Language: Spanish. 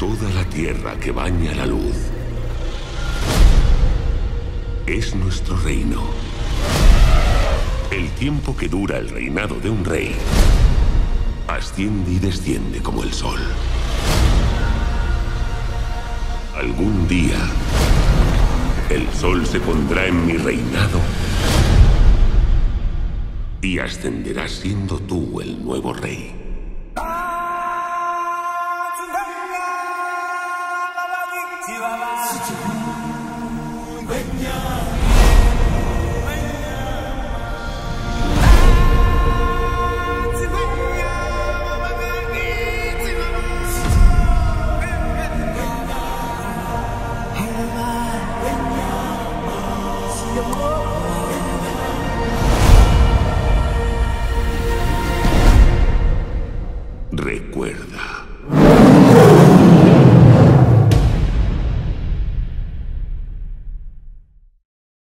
Toda la tierra que baña la luz es nuestro reino. El tiempo que dura el reinado de un rey asciende y desciende como el sol. Algún día, el sol se pondrá en mi reinado y ascenderás siendo tú el nuevo rey. Recuerda.